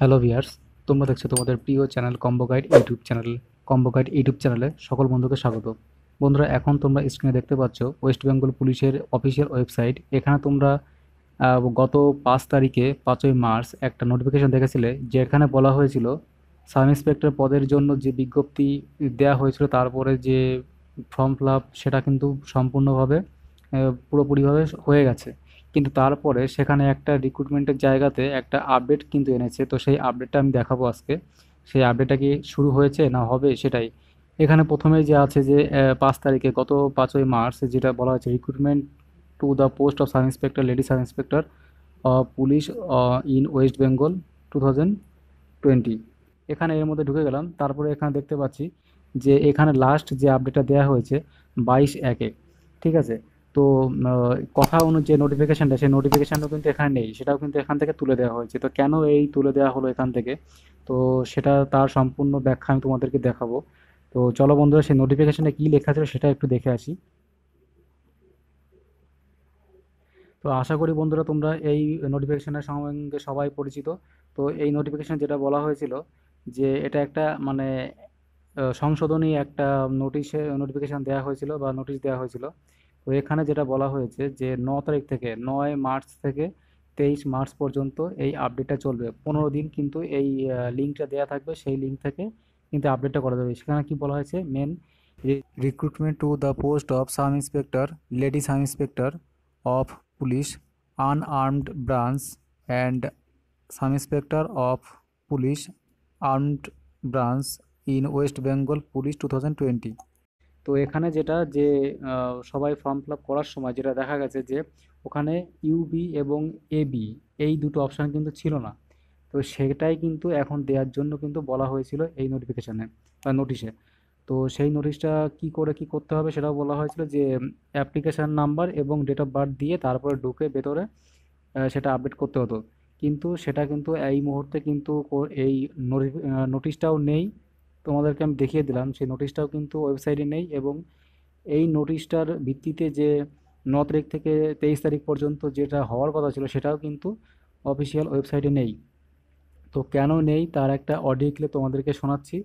Hello viewers তোমরা দেখছ তোমাদের প্রিয় channel combo guide YouTube channel combo guide YouTube চ্যানেলে সকল বন্ধুকে স্বাগত। বন্ধুরা, এখন তোমরা স্ক্রিনে দেখতে পাচ্ছ ওয়েস্ট বেঙ্গল পুলিশের অফিসিয়াল ওয়েবসাইট এখানে তোমরা গত পাঁচ তারিখে, পাঁচই মার্চ একটা নোটিফিকেশন দেখেছিলে, যেখানে বলা হয়েছিল সাব ইন্সপেক্টর পদের জন্য যে বিজ্ঞপ্তি দেওয়া হয়েছিল, তারপরে যে ফর্ম ফিল সেটা কিন্তু সম্পূর্ণভাবে পুরোপুরিভাবে হয়ে গেছে। কিন্তু তারপরে সেখানে একটা রিক্রুটমেন্টের জায়গাতে একটা আপডেট কিন্তু এনেছে। তো সেই আপডেটটা আমি দেখাবো আজকে। সেই আপডেটটা কি শুরু হয়েছে না হবে সেটাই। এখানে প্রথমেই যে আছে যে পাঁচ তারিখে গত পাঁচই মার্চ যেটা বলা হয়েছে recruitment to the post of sub inspector lady sub inspector police in West Bengal two thousand twenty এখানে এর মধ্যে ঢুকে গেলাম। তারপরে এখানে দেখতে পাচ্ছি যে এখানে লাস্ট যে আপডেটটা দেওয়া হয়েছে বাইশ একে। ঠিক আছে? তো কথা অনুযায়ী যে নোটিফিকেশানটা সেই নোটিফিকেশানটাও কিন্তু এখানে নেই, সেটাও কিন্তু এখান থেকে তুলে দেওয়া হয়েছে। তো কেন এই তুলে দেওয়া হলো এখান থেকে? তো সেটা তার সম্পূর্ণ ব্যাখ্যা আমি তোমাদেরকে দেখাবো। তো চলো বন্ধুরা, সেই নোটিফিকেশানে কী লেখা ছিল সেটা একটু দেখে আসি। তো আশা করি বন্ধুরা তোমরা এই নোটিফিকেশনের সঙ্গে সবাই পরিচিত। তো এই নোটিফিকেশান যেটা বলা হয়েছিল যে এটা একটা মানে সংশোধনী একটা নোটিশে নোটিফিকেশান দেওয়া হয়েছিল বা নোটিশ দেওয়া হয়েছিল। তো এখানে যেটা বলা হয়েছে যে ন তারিখ থেকে, নয় মার্চ থেকে তেইশ মার্চ পর্যন্ত এই আপডেটটা চলবে। পনেরো দিন কিন্তু এই লিঙ্কটা দেওয়া থাকবে, সেই লিঙ্ক থেকে কিন্তু আপডেটটা করা যাবে। সেখানে কি বলা হয়েছে? Main recruitment to the post of sub inspector lady sub inspector of police unarmed branch and sub inspector of police armed branch in West Bengal police two thousand twenty তো এখানে যেটা যে সবাই ফর্ম ফিল করার সময় যেটা দেখা গেছে যে, ওখানে ইউবি এবং এবি এই দুটো অপশান কিন্তু ছিল না। তো সেটাই কিন্তু এখন দেওয়ার জন্য কিন্তু বলা হয়েছিল এই নোটিফিকেশানে বা নোটিশে তো সেই নোটিশটা কি করে কি করতে হবে সেটাও বলা হয়েছিল যে অ্যাপ্লিকেশান নাম্বার এবং ডেট অফ বার্থ দিয়ে তারপরে ঢুকে ভেতরে সেটা আপডেট করতে হতো। কিন্তু সেটা কিন্তু এই মুহূর্তে কিন্তু এই নোটিশটাও নেই। তোমাদেরকে আমি দেখিয়ে দিলাম, সেই নোটিশটাও কিন্তু ওয়েবসাইটে নেই এবং এই নোটিশটার ভিত্তিতে যে ন তারিখ থেকে তেইশ তারিখ পর্যন্ত যেটা হওয়ার কথা ছিল, সেটাও কিন্তু অফিসিয়াল ওয়েবসাইটে নেই। তো কেন নেই তার একটা অডিও ক্লিপ তোমাদেরকে শোনাচ্ছি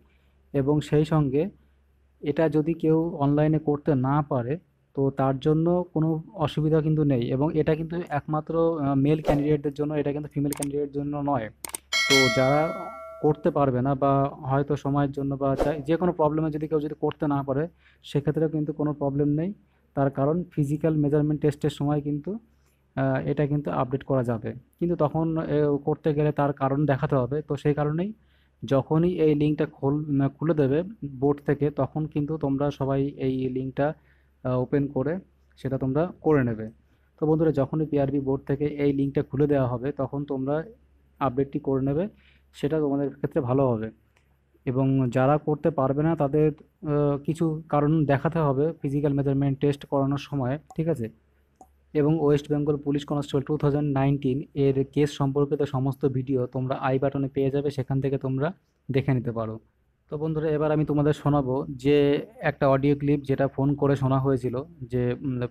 এবং সেই সঙ্গে এটা যদি কেউ অনলাইনে করতে না পারে, তো তার জন্য কোনো অসুবিধা কিন্তু নেই এবং এটা কিন্তু একমাত্র মেল ক্যান্ডিডেটদের জন্য, এটা কিন্তু ফিমেল ক্যান্ডিডেটের জন্য নয়। তো যারা করতে পারবে না বা হয়তো সময়ের জন্য বা যে কোনো প্রবলেমে যদি কেউ যদি করতে না পারে, সেক্ষেত্রেও কিন্তু কোনো প্রবলেম নেই। তার কারণ ফিজিক্যাল মেজারমেন্ট টেস্টের সময় কিন্তু এটা কিন্তু আপডেট করা যাবে। কিন্তু তখন করতে গেলে তার কারণ দেখাতে হবে। তো সেই কারণেই যখনই এই লিঙ্কটা খোল খুলে দেবে বোর্ড থেকে, তখন কিন্তু তোমরা সবাই এই লিঙ্কটা ওপেন করে সেটা তোমরা করে নেবে। তো বন্ধুরা, যখনই পিআরবি বোর্ড থেকে এই লিঙ্কটা খুলে দেওয়া হবে, তখন তোমরা আপডেটটি করে নেবে। সেটা তোমাদের ক্ষেত্রে ভালো হবে। এবং যারা করতে পারবে না, তাদের কিছু কারণ দেখাতে হবে ফিজিক্যাল মেজারমেন্ট টেস্ট করানোর সময়, ঠিক আছে? এবং West Bengal police constable two thousand nineteen এর কেস সম্পর্কিত সমস্ত ভিডিও তোমরা আই বাটনে পেয়ে যাবে, সেখান থেকে তোমরা দেখে নিতে পারো। তো বন্ধুরা, এবার আমি তোমাদের শোনাবো যে একটা অডিও ক্লিপ যেটা ফোন করে শোনা হয়েছিল, যে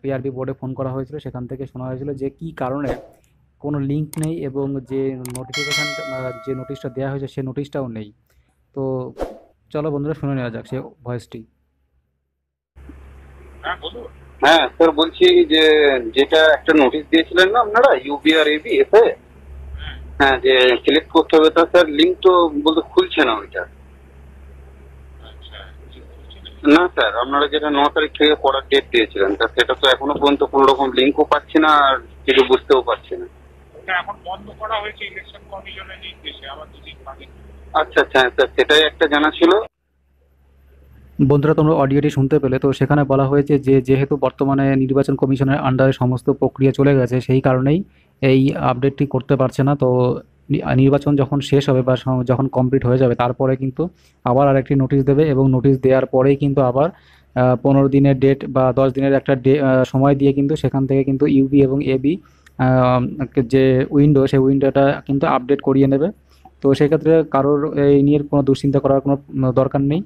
পিআরবি বোর্ডে ফোন করা হয়েছিল, সেখান থেকে শোনা হয়েছিল যে কী কারণে কোনো লিঙ্ক নেই এবং যে নোটিফিকেশান যে নোটিশটা দেওয়া হয়েছে সে নোটিশটাও নেই। তো চলো বন্ধুরা শুনে নেওয়া যাক সে ভয়েসটি হ্যাঁ বলুন। হ্যাঁ স্যার বলছি যে যেটা একটা নোটিশ দিয়েছিলেন না আপনারা ইউবি আর এবি এতে হ্যাঁ যে সিলেক্ট করতে হবে তা স্যার লিঙ্ক তো বলতে খুলছে না ওইটা। আচ্ছা? না? স্যার আপনারা যেটা ন তারিখ থেকে করার ডেট দিয়েছিলেন তা সেটা তো এখনও পর্যন্ত কোনো রকম লিঙ্কও পাচ্ছি না আর কিছু বুঝতেও পারছি না। এখন বন্ধ করা হয়েছে ইলেকশন কমিশনের নির্দেশে আবার দুদিন আগে আচ্ছা আচ্ছা স্যার সেটাই একটা জানা ছিল। বন্ধুরা তোমরা অডিওটি শুনতে পেলে। তো সেখানে বলা হয়েছে যে যেহেতু বর্তমানে নির্বাচন কমিশনের আন্ডারে সমস্ত প্রক্রিয়া চলে গেছে সেই কারণেই এই আপডেটটি করতে পারছে না। তো নির্বাচন যখন শেষ হবে বা যখন কমপ্লিট হয়ে যাবে তারপরে কিন্তু আবার আরেকটি নোটিশ দেবে এবং নোটিশ দেওয়ার পরেই কিন্তু আবার পনেরো দিনের ডেট বা দশ দিনের একটা ডে সময় দিয়ে কিন্তু সেখান থেকে কিন্তু ইউবি এবং এবি যে উইন্ডো সেই উইন্ডোটা কিন্তু আপডেট করিয়ে নেবে। তো সেক্ষেত্রে কারোর এই নিয়ে কোনো দুশ্চিন্তা করার কোনো দরকার নেই।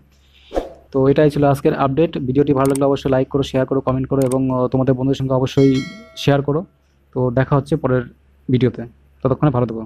তো এটাই ছিল আজকের আপডেট ভিডিওটি ভালো লাগলে অবশ্যই লাইক করো শেয়ার করো কমেন্ট করো এবং তোমাদের বন্ধুদের সঙ্গে অবশ্যই শেয়ার করো। তো দেখা হচ্ছে পরের ভিডিওতে। ততক্ষণে ভালো থেকো।